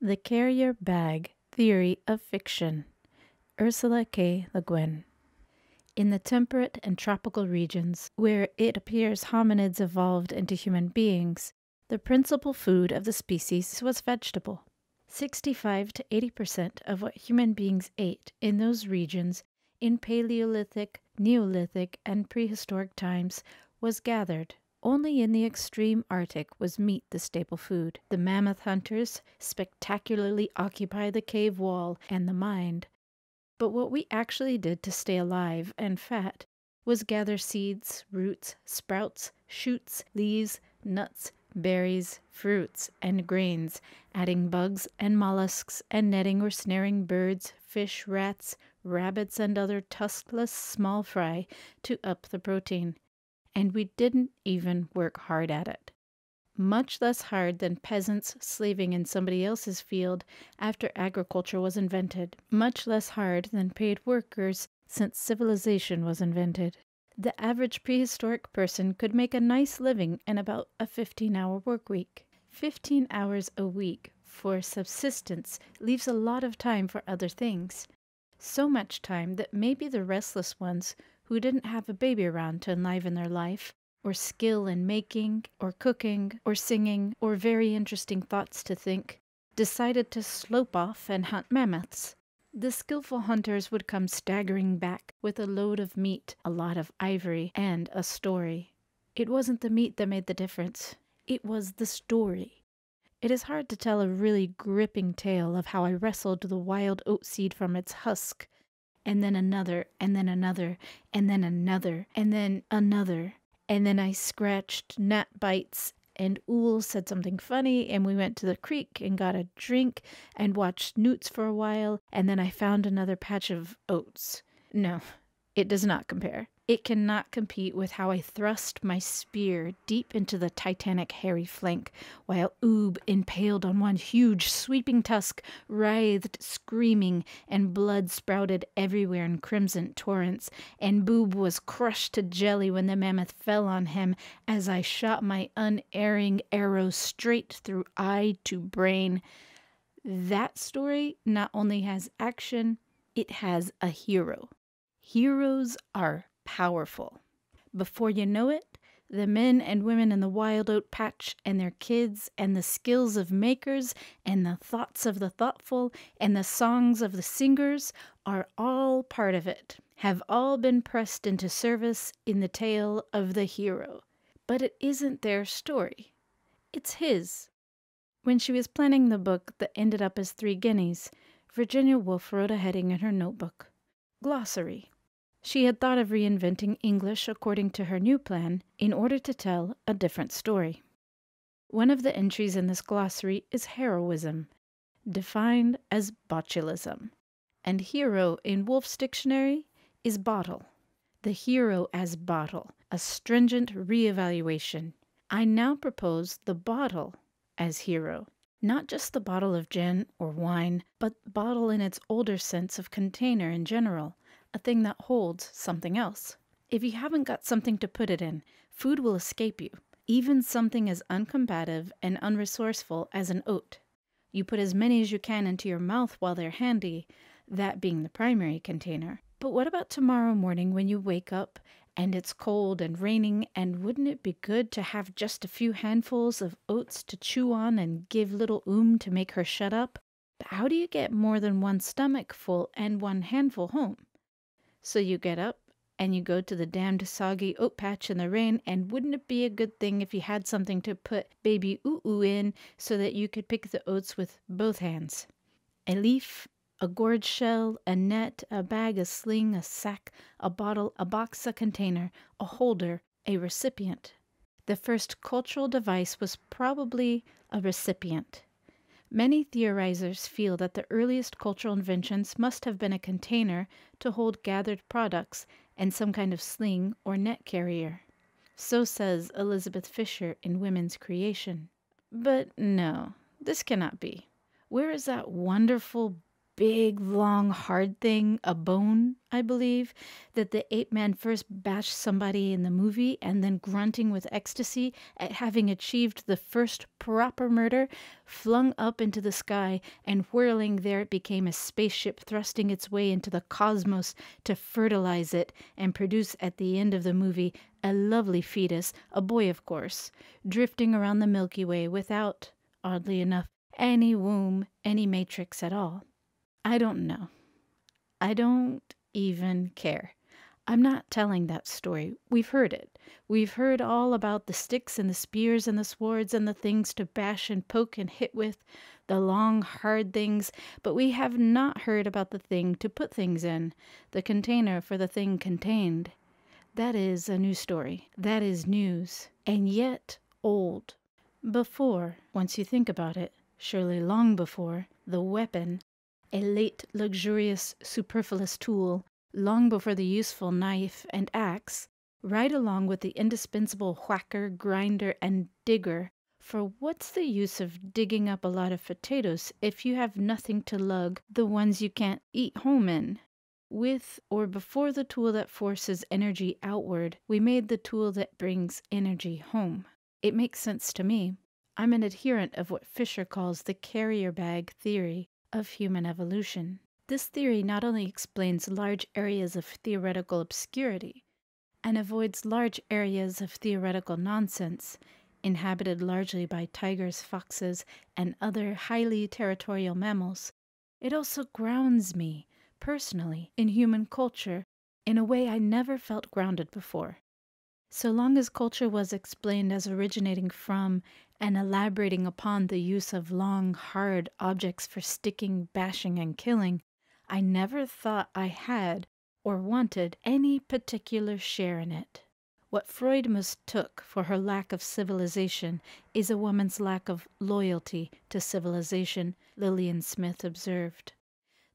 The Carrier Bag Theory of Fiction. Ursula K. Le Guin. In the temperate and tropical regions, where it appears hominids evolved into human beings, the principal food of the species was vegetable. 65 to 80 percent of what human beings ate in those regions in Paleolithic, Neolithic, and prehistoric times was gathered only in the extreme Arctic was meat the staple food. The mammoth hunters spectacularly occupy the cave wall and the mind. But what we actually did to stay alive and fat was gather seeds, roots, sprouts, shoots, leaves, nuts, berries, fruits, and grains, adding bugs and mollusks, and netting or snaring birds, fish, rats, rabbits, and other tuskless small fry to up the protein and we didn't even work hard at it. Much less hard than peasants slaving in somebody else's field after agriculture was invented, much less hard than paid workers since civilization was invented. The average prehistoric person could make a nice living in about a 15 hour work week. 15 hours a week for subsistence leaves a lot of time for other things. So much time that maybe the restless ones who didn't have a baby around to enliven their life, or skill in making, or cooking, or singing, or very interesting thoughts to think, decided to slope off and hunt mammoths. The skillful hunters would come staggering back with a load of meat, a lot of ivory, and a story. It wasn't the meat that made the difference, it was the story. It is hard to tell a really gripping tale of how I wrestled the wild oat seed from its husk and then another, and then another, and then another, and then another. And then I scratched gnat bites, and Ool said something funny, and we went to the creek and got a drink and watched newts for a while, and then I found another patch of oats. No, it does not compare. It cannot compete with how I thrust my spear deep into the titanic hairy flank, while Oob, impaled on one huge sweeping tusk, writhed screaming, and blood sprouted everywhere in crimson torrents, and Boob was crushed to jelly when the mammoth fell on him as I shot my unerring arrow straight through eye to brain. That story not only has action, it has a hero. Heroes are powerful. Before you know it, the men and women in the wild oat patch and their kids and the skills of makers and the thoughts of the thoughtful and the songs of the singers are all part of it, have all been pressed into service in the tale of the hero. But it isn't their story, it's his. When she was planning the book that ended up as Three Guineas, Virginia Woolf wrote a heading in her notebook Glossary. She had thought of reinventing English according to her new plan in order to tell a different story. One of the entries in this glossary is heroism, defined as botulism, and hero in Woolf's dictionary is bottle. The hero as bottle, a stringent reevaluation. I now propose the bottle as hero. Not just the bottle of gin or wine, but bottle in its older sense of container in general, a thing that holds something else. If you haven't got something to put it in, food will escape you, even something as uncombative and unresourceful as an oat. You put as many as you can into your mouth while they're handy, that being the primary container. But what about tomorrow morning when you wake up and it's cold and raining, and wouldn't it be good to have just a few handfuls of oats to chew on and give little Oom to make her shut up? But how do you get more than one stomach full and one handful home? So you get up and you go to the damned soggy oat patch in the rain, and wouldn't it be a good thing if you had something to put baby Oo Oo in so that you could pick the oats with both hands? A leaf, a gourd shell, a net, a bag, a sling, a sack, a bottle, a box, a container, a holder, a recipient. The first cultural device was probably a recipient. Many theorizers feel that the earliest cultural inventions must have been a container to hold gathered products and some kind of sling or net carrier. So says Elizabeth Fisher in Women's Creation. But no, this cannot be. Where is that wonderful big, long, hard thing, a bone, I believe, that the ape man first bashed somebody in the movie and then grunting with ecstasy at having achieved the first proper murder, flung up into the sky, and whirling there it became a spaceship thrusting its way into the cosmos to fertilize it and produce at the end of the movie a lovely fetus, a boy, of course, drifting around the Milky Way without, oddly enough, any womb, any matrix at all. I don't know. I don't even care. I'm not telling that story. We've heard it. We've heard all about the sticks and the spears and the swords and the things to bash and poke and hit with, the long, hard things, but we have not heard about the thing to put things in, the container for the thing contained. That is a new story. That is news. And yet old. Before, once you think about it, surely long before, the weapon a late, luxurious, superfluous tool, long before the useful knife and axe, right along with the indispensable whacker, grinder, and digger. For what's the use of digging up a lot of potatoes if you have nothing to lug the ones you can't eat home in? With or before the tool that forces energy outward, we made the tool that brings energy home. It makes sense to me. I'm an adherent of what Fisher calls the carrier bag theory, of human evolution. This theory not only explains large areas of theoretical obscurity and avoids large areas of theoretical nonsense, inhabited largely by tigers, foxes, and other highly territorial mammals, it also grounds me, personally, in human culture in a way I never felt grounded before. So long as culture was explained as originating from and elaborating upon the use of long, hard objects for sticking, bashing, and killing, I never thought I had or wanted any particular share in it. What Freud mistook for her lack of civilization is a woman's lack of loyalty to civilization, Lillian Smith observed.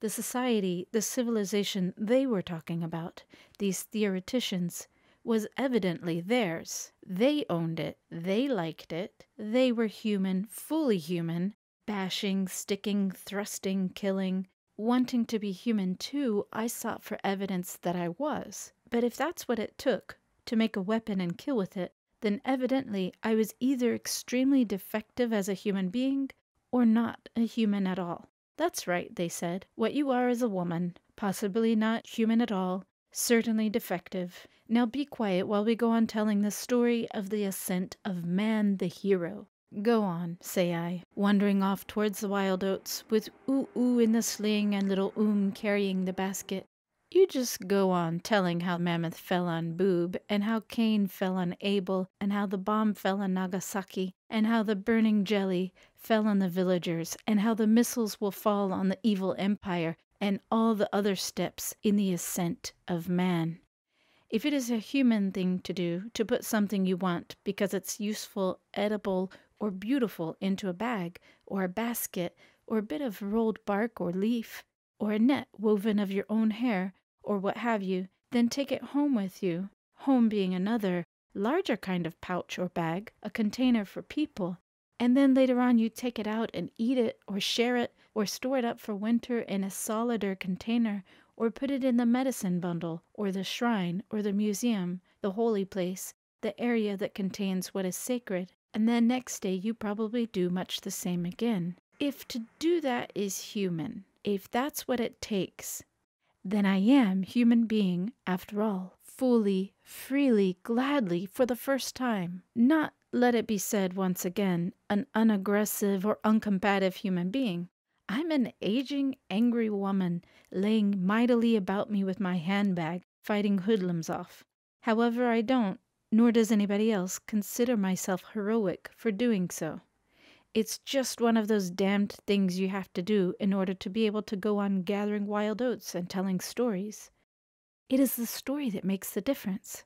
The society, the civilization they were talking about, these theoreticians, was evidently theirs. They owned it, they liked it, they were human, fully human, bashing, sticking, thrusting, killing. Wanting to be human too, I sought for evidence that I was. But if that's what it took to make a weapon and kill with it, then evidently I was either extremely defective as a human being or not a human at all. That's right, they said. What you are is a woman, possibly not human at all, certainly defective. Now be quiet while we go on telling the story of the ascent of man the hero. Go on, say I, wandering off towards the wild oats, with Oo Oo in the sling and little Oom carrying the basket. You just go on telling how Mammoth fell on Boob, and how Cain fell on Abel, and how the bomb fell on Nagasaki, and how the burning jelly fell on the villagers, and how the missiles will fall on the evil empire, and all the other steps in the ascent of man. If it is a human thing to do to put something you want because it's useful, edible, or beautiful into a bag, or a basket, or a bit of rolled bark or leaf, or a net woven of your own hair, or what have you, then take it home with you, home being another, larger kind of pouch or bag, a container for people, and then later on you take it out and eat it, or share it, or store it up for winter in a solider container, or put it in the medicine bundle, or the shrine, or the museum, the holy place, the area that contains what is sacred, and then next day you probably do much the same again. If to do that is human, if that's what it takes, then I am human being after all, fully, freely, gladly, for the first time. Not, let it be said once again, an unaggressive or uncombative human being, I'm an aging, angry woman, laying mightily about me with my handbag, fighting hoodlums off. However, I don't, nor does anybody else, consider myself heroic for doing so. It's just one of those damned things you have to do in order to be able to go on gathering wild oats and telling stories. It is the story that makes the difference.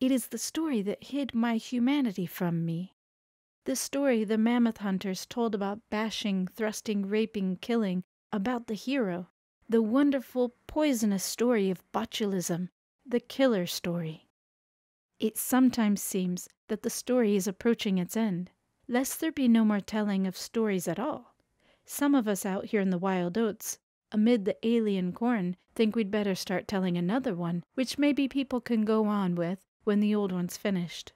It is the story that hid my humanity from me. The story the mammoth hunters told about bashing, thrusting, raping, killing, about the hero. The wonderful, poisonous story of botulism, the killer story. It sometimes seems that the story is approaching its end, lest there be no more telling of stories at all. Some of us out here in the wild oats, amid the alien corn, think we'd better start telling another one, which maybe people can go on with when the old one's finished.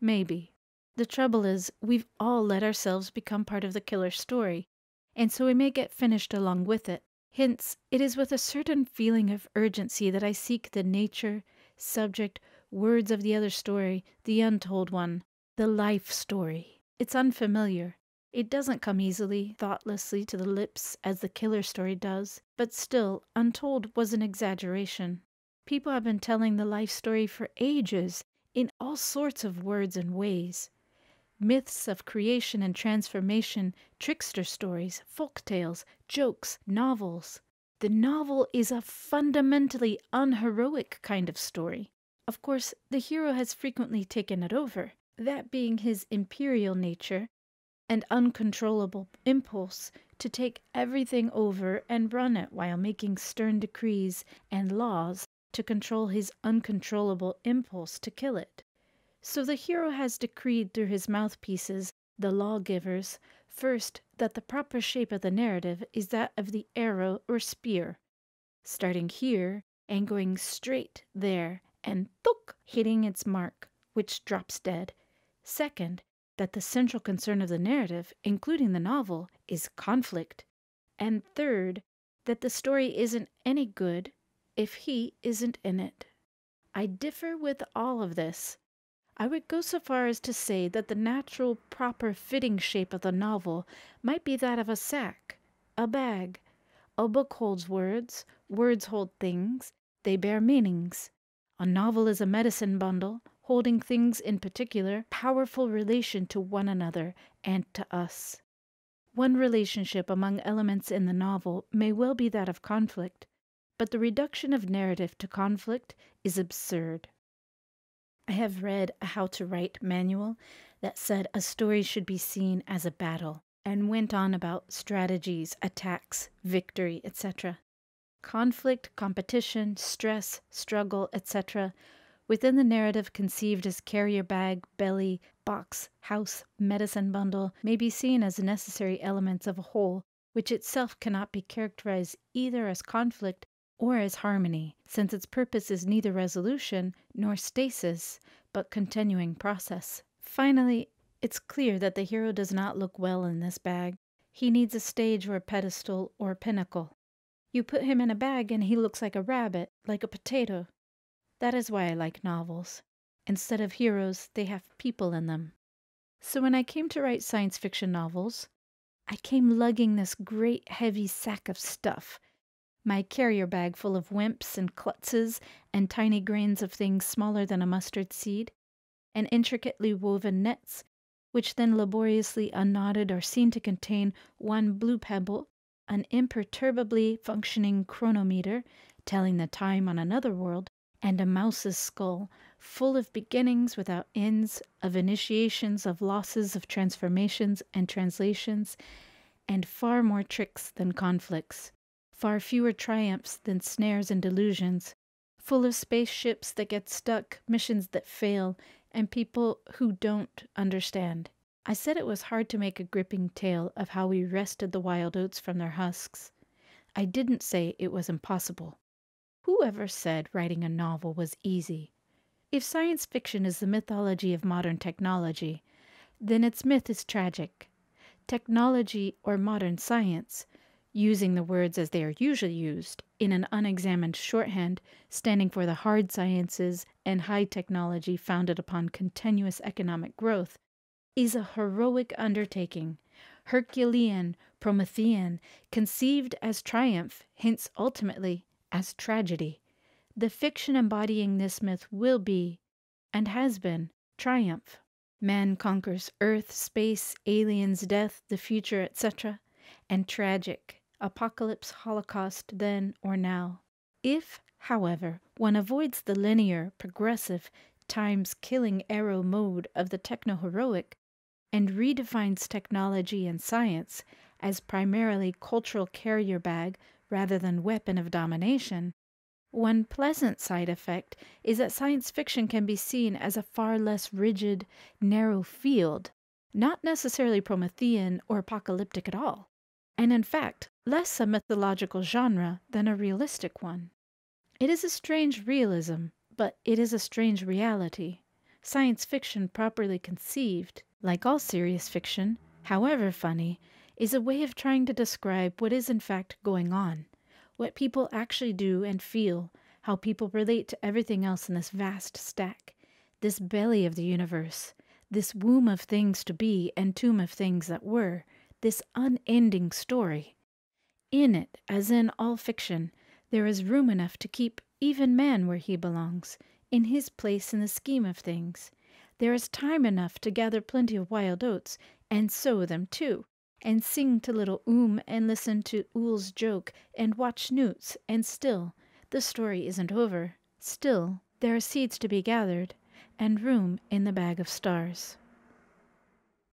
Maybe. The trouble is, we've all let ourselves become part of the killer story, and so we may get finished along with it. Hence, it is with a certain feeling of urgency that I seek the nature, subject, words of the other story, the untold one, the life story. It's unfamiliar. It doesn't come easily, thoughtlessly to the lips as the killer story does, but still, untold was an exaggeration. People have been telling the life story for ages in all sorts of words and ways. Myths of creation and transformation, trickster stories, folk tales, jokes, novels. The novel is a fundamentally unheroic kind of story. Of course, the hero has frequently taken it over, that being his imperial nature and uncontrollable impulse to take everything over and run it while making stern decrees and laws to control his uncontrollable impulse to kill it. So the hero has decreed through his mouthpieces, the lawgivers, first, that the proper shape of the narrative is that of the arrow or spear, starting here and going straight there and thuk, hitting its mark, which drops dead. Second, that the central concern of the narrative, including the novel, is conflict. And third, that the story isn't any good if he isn't in it. I differ with all of this. I would go so far as to say that the natural, proper, fitting shape of the novel might be that of a sack, a bag. A book holds words, words hold things, they bear meanings. A novel is a medicine bundle, holding things in particular, powerful relation to one another and to us. One relationship among elements in the novel may well be that of conflict, but the reduction of narrative to conflict is absurd. I have read a how to write manual that said a story should be seen as a battle and went on about strategies, attacks, victory, etc. Conflict, competition, stress, struggle, etc., within the narrative conceived as carrier bag, belly, box, house, medicine bundle, may be seen as necessary elements of a whole, which itself cannot be characterized either as conflict or as harmony, since its purpose is neither resolution nor stasis, but continuing process. Finally, it's clear that the hero does not look well in this bag. He needs a stage or a pedestal or a pinnacle. You put him in a bag and he looks like a rabbit, like a potato. That is why I like novels. Instead of heroes, they have people in them. So when I came to write science fiction novels, I came lugging this great heavy sack of stuff my carrier bag full of wimps and klutzes and tiny grains of things smaller than a mustard seed, and intricately woven nets, which then laboriously unknotted are seen to contain one blue pebble, an imperturbably functioning chronometer telling the time on another world, and a mouse's skull, full of beginnings without ends, of initiations, of losses, of transformations and translations, and far more tricks than conflicts far fewer triumphs than snares and delusions, full of spaceships that get stuck, missions that fail, and people who don't understand. I said it was hard to make a gripping tale of how we wrested the wild oats from their husks. I didn't say it was impossible. Who ever said writing a novel was easy? If science fiction is the mythology of modern technology, then its myth is tragic. Technology or modern science using the words as they are usually used in an unexamined shorthand standing for the hard sciences and high technology founded upon continuous economic growth, is a heroic undertaking, Herculean, Promethean, conceived as triumph, hence ultimately as tragedy. The fiction embodying this myth will be, and has been, triumph. Man conquers earth, space, aliens, death, the future, etc., and tragic, apocalypse, holocaust, then or now. If, however, one avoids the linear, progressive, times killing arrow mode of the techno heroic and redefines technology and science as primarily cultural carrier bag rather than weapon of domination, one pleasant side effect is that science fiction can be seen as a far less rigid, narrow field, not necessarily Promethean or apocalyptic at all and in fact less a mythological genre than a realistic one. It is a strange realism, but it is a strange reality. Science fiction properly conceived, like all serious fiction, however funny, is a way of trying to describe what is in fact going on, what people actually do and feel, how people relate to everything else in this vast stack, this belly of the universe, this womb of things to be and tomb of things that were, this unending story. In it, as in all fiction, there is room enough to keep even man where he belongs, in his place in the scheme of things. There is time enough to gather plenty of wild oats, and sow them too, and sing to little Oom and listen to Ool's joke and watch Newts, and still the story isn't over. Still there are seeds to be gathered, and room in the bag of stars.